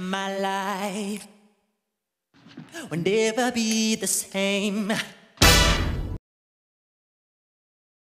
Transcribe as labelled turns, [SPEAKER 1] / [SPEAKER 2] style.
[SPEAKER 1] My life will never be the same.